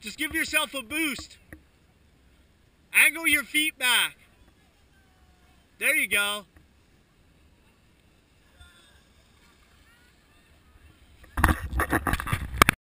Just Give yourself a boost. Angle your feet back. There you go.